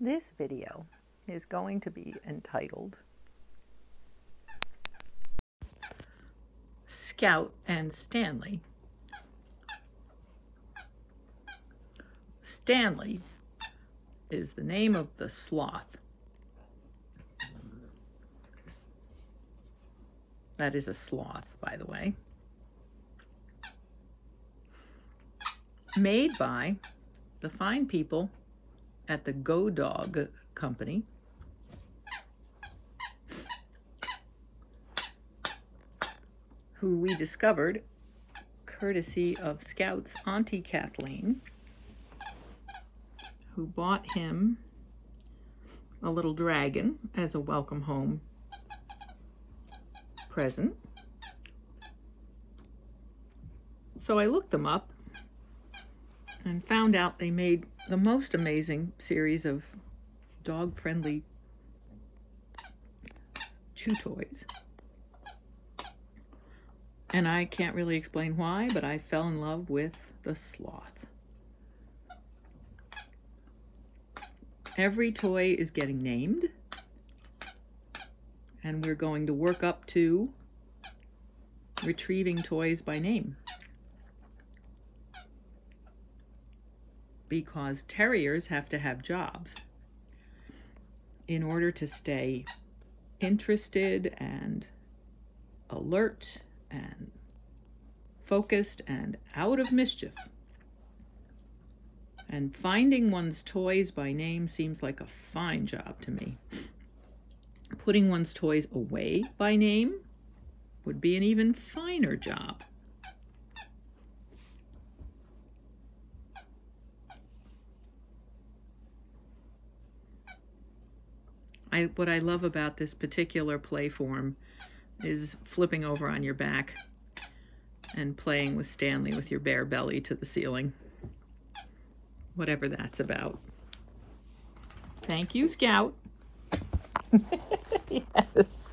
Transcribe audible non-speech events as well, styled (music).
This video is going to be entitled Scout and Stanley. Stanley is the name of the sloth. That is a sloth, by the way. Made by the fine people at the Go Dog Company. Who we discovered courtesy of Scout's Auntie Kathleen, who bought him a little dragon as a welcome home present. So I looked them up and found out they made the most amazing series of dog-friendly chew toys. And I can't really explain why, but I fell in love with the sloth. Every toy is getting named. And we're going to work up to retrieving toys by name. Because terriers have to have jobs in order to stay interested and alert and focused and out of mischief. And finding one's toys by name seems like a fine job to me. Putting one's toys away by name would be an even finer job. I what I love about this particular play form is flipping over on your back and playing with Stanley with your bare belly to the ceiling. Whatever that's about. Thank you, Scout. (laughs) yes.